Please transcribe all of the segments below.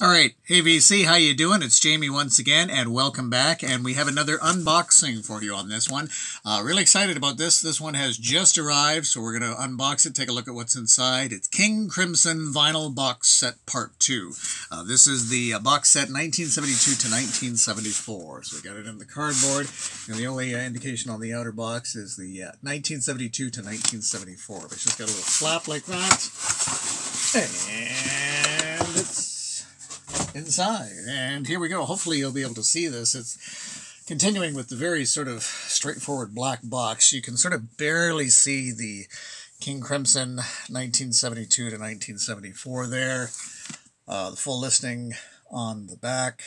All right, hey VC, how you doing? It's Jamie once again, and welcome back. And we have another unboxing for you on this one. Uh, really excited about this. This one has just arrived, so we're going to unbox it, take a look at what's inside. It's King Crimson Vinyl Box Set Part 2. Uh, this is the uh, box set 1972 to 1974. So we got it in the cardboard, and the only uh, indication on the outer box is the 1972 uh, to 1974. It's just got a little flap like that. And inside. And here we go. Hopefully you'll be able to see this. It's continuing with the very sort of straightforward black box. You can sort of barely see the King Crimson 1972 to 1974 there. Uh, the full listing on the back.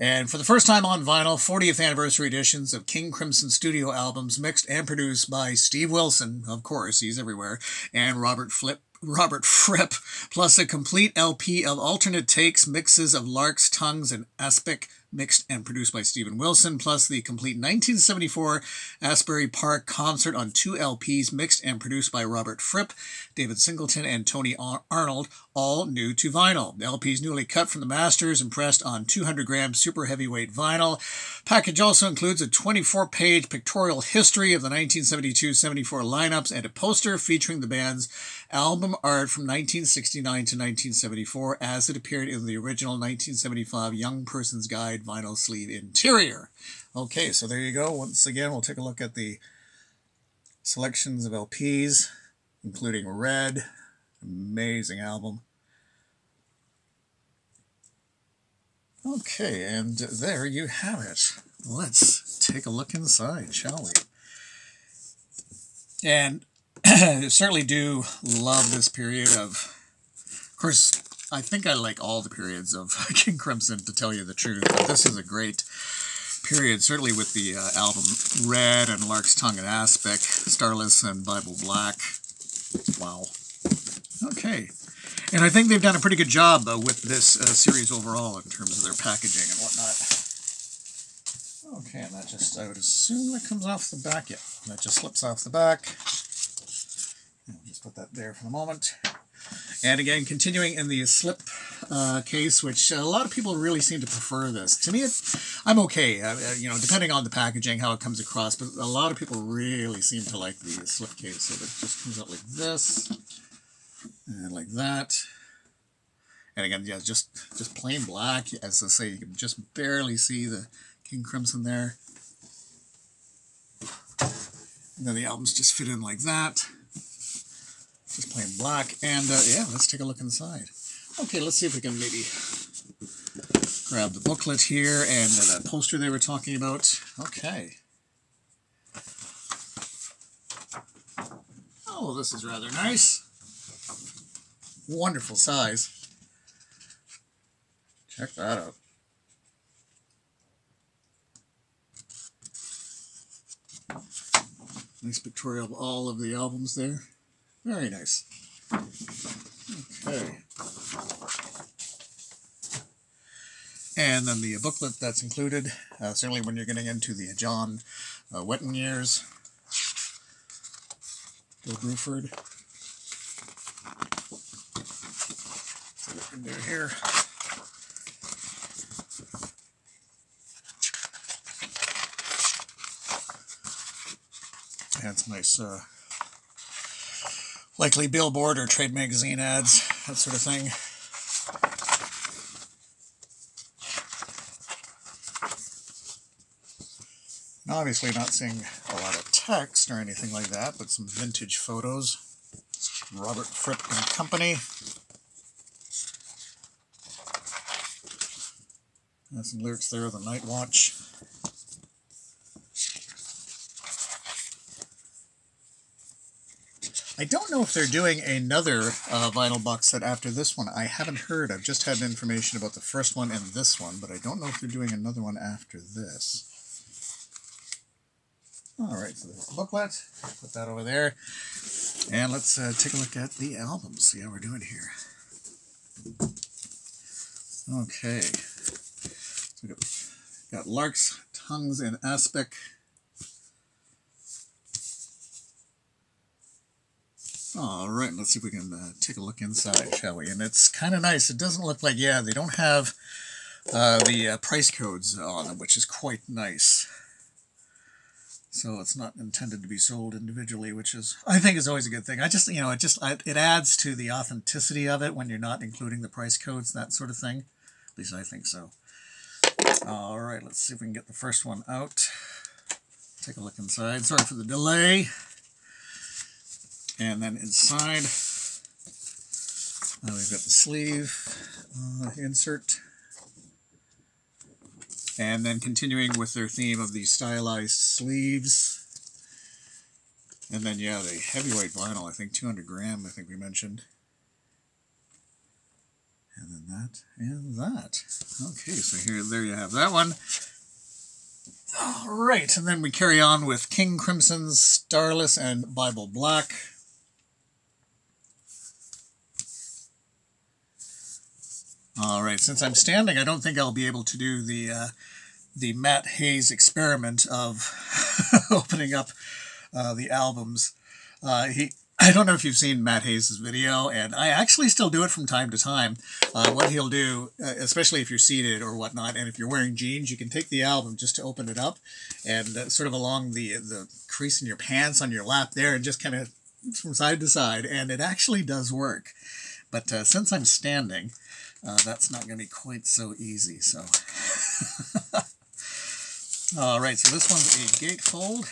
And for the first time on vinyl, 40th anniversary editions of King Crimson studio albums mixed and produced by Steve Wilson, of course, he's everywhere, and Robert Flip Robert Fripp, plus a complete LP of alternate takes, mixes of larks, tongues, and aspic mixed and produced by Stephen Wilson, plus the complete 1974 Asbury Park concert on two LPs, mixed and produced by Robert Fripp, David Singleton, and Tony Arnold, all new to vinyl. The LP is newly cut from the masters and pressed on 200 gram super heavyweight vinyl. Package also includes a 24 page pictorial history of the 1972 74 lineups and a poster featuring the band's album art from 1969 to 1974 as it appeared in the original 1975 Young Person's Guide vinyl sleeve interior. Okay, so there you go. Once again, we'll take a look at the selections of LPs, including Red, amazing album. Okay, and there you have it. Let's take a look inside, shall we? And certainly do love this period of, of course, I think I like all the periods of King Crimson, to tell you the truth. But this is a great period, certainly with the uh, album Red and Lark's Tongue and Aspic, Starless and Bible Black. Wow. Okay. And I think they've done a pretty good job uh, with this uh, series overall in terms of their packaging and whatnot. Okay, and that just, I would assume that comes off the back. Yeah, that just slips off the back. I'll just put that there for the moment. And again, continuing in the slip uh, case, which a lot of people really seem to prefer this. To me, it, I'm okay, uh, uh, you know, depending on the packaging, how it comes across, but a lot of people really seem to like the slip case. So it just comes out like this, and like that. And again, yeah, just, just plain black. As I say, you can just barely see the King Crimson there. And then the albums just fit in like that. Just plain black. And uh, yeah, let's take a look inside. Okay, let's see if we can maybe grab the booklet here and that poster they were talking about. Okay. Oh, this is rather nice. Wonderful size. Check that out. Nice pictorial of all of the albums there. Very nice. Okay. And then the booklet that's included, uh, certainly when you're getting into the John uh, Wetton years. Bill Bruford. Here. Some nice uh, likely billboard or trade magazine ads, that sort of thing. And obviously not seeing a lot of text or anything like that, but some vintage photos. Robert Fripp and Company. And some lyrics there of the Night Watch. I don't know if they're doing another uh, vinyl box set after this one. I haven't heard. I've just had information about the first one and this one, but I don't know if they're doing another one after this. All right, so there's the booklet. Put that over there. And let's uh, take a look at the albums, see how we're doing here. Okay. So got, got Larks, Tongues, and Aspic. All right, let's see if we can uh, take a look inside, shall we? And it's kind of nice. It doesn't look like, yeah, they don't have uh, the uh, price codes on them, which is quite nice. So it's not intended to be sold individually, which is, I think, is always a good thing. I just, you know, it just, it adds to the authenticity of it when you're not including the price codes, that sort of thing. At least I think so. All right, let's see if we can get the first one out. Take a look inside. Sorry for the delay. And then inside, uh, we've got the sleeve uh, insert. And then continuing with their theme of the stylized sleeves. And then, yeah, the heavyweight vinyl, I think 200 gram, I think we mentioned. And then that and that. Okay, so here, there you have that one. All right, and then we carry on with King Crimson's Starless and Bible Black. All right, since I'm standing, I don't think I'll be able to do the uh, the Matt Hayes experiment of opening up uh, the albums. Uh, he, I don't know if you've seen Matt Hayes' video, and I actually still do it from time to time. Uh, what he'll do, uh, especially if you're seated or whatnot, and if you're wearing jeans, you can take the album just to open it up, and uh, sort of along the the crease in your pants on your lap there, and just kind of from side to side, and it actually does work. But since I'm standing, uh, that's not going to be quite so easy. So, all right. So this one's a gatefold.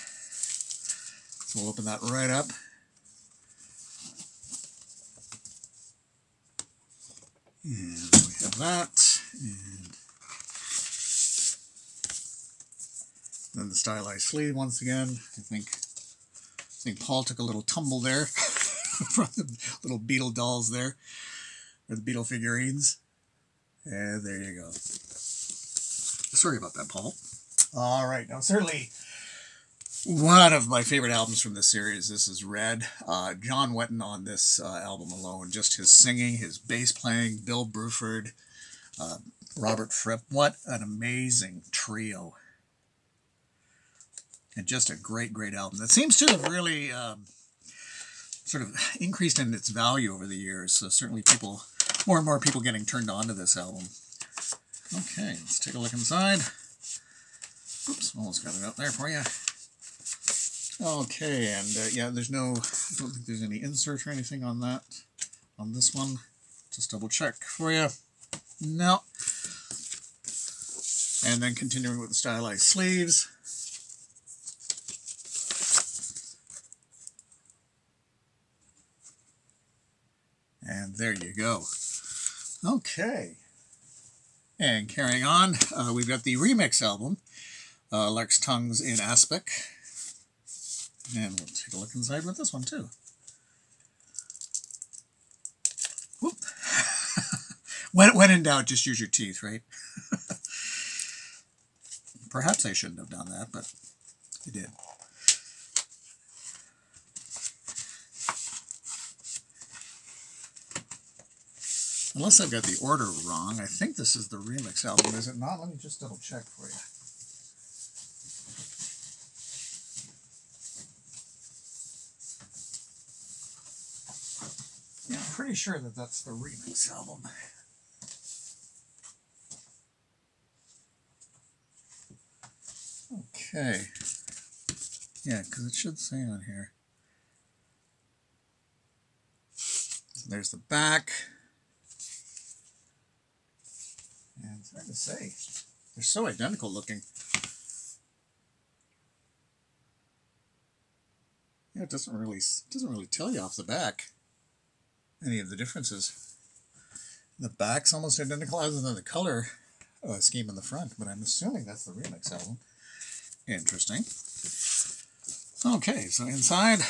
So we'll open that right up. And we have that. And then the stylized sleeve once again. I think I think Paul took a little tumble there from the little Beatle dolls there the Beatle figurines. And there you go. Sorry about that, Paul. All right, now certainly one of my favorite albums from this series. This is Red. Uh, John Wetton on this uh, album alone, just his singing, his bass playing, Bill Bruford, uh, Robert Fripp. What an amazing trio. And just a great, great album that seems to have really um, sort of increased in its value over the years. So certainly people more and more people getting turned on to this album. Okay, let's take a look inside. Oops, almost got it out there for you. Okay, and uh, yeah, there's no, I don't think there's any insert or anything on that, on this one. Just double check for you. No. And then continuing with the stylized sleeves. And there you go. Okay. And carrying on, uh, we've got the remix album, uh, Larks' Tongues in Aspic. And we'll take a look inside with this one too. Whoop. when, when in doubt, just use your teeth, right? Perhaps I shouldn't have done that, but I did. Unless I've got the order wrong. I think this is the remix album, is it not? Let me just double check for you. Yeah, I'm pretty sure that that's the remix album. Okay. Yeah, because it should say on here. So there's the back. And it's hard to say. They're so identical looking. Yeah, it doesn't really doesn't really tell you off the back any of the differences. The back's almost identical, other than the color uh, scheme in the front. But I'm assuming that's the remix album. Interesting. Okay, so inside,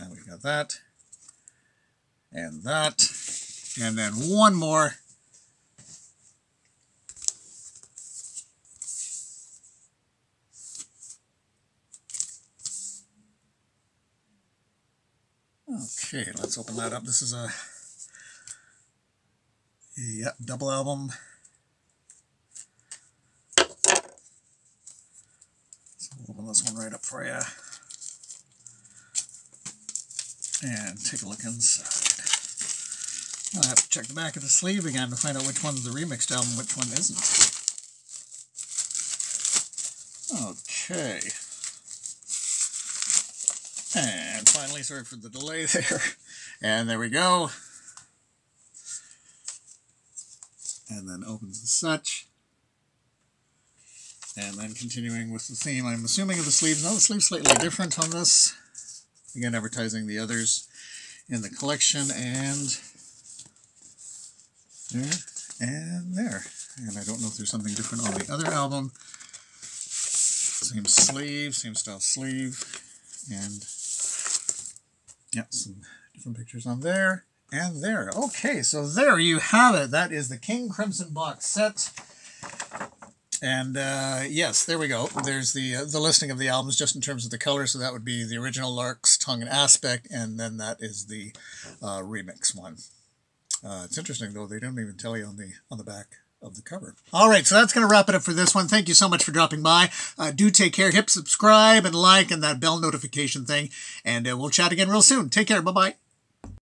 and we got that, and that, and then one more Okay, let's open that up. This is a yeah, double album. So we'll open this one right up for you. And take a look inside. I'll have to check the back of the sleeve again to find out which one's the remixed album, which one isn't. Okay. And finally, sorry for the delay there. And there we go. And then opens as such. And then continuing with the theme, I'm assuming of the sleeves. No, the sleeve's slightly different on this. Again, advertising the others in the collection. And there and there. And I don't know if there's something different on the other album. Same sleeve, same style sleeve. And yeah, some different pictures on there and there. Okay, so there you have it. That is the King Crimson box set. And uh, yes, there we go. There's the uh, the listing of the albums just in terms of the color. So that would be the original Lark's Tongue and Aspic, and then that is the uh, remix one. Uh, it's interesting though; they don't even tell you on the on the back of the cover. All right, so that's going to wrap it up for this one. Thank you so much for dropping by. Uh, do take care. Hit subscribe and like and that bell notification thing, and uh, we'll chat again real soon. Take care. Bye bye.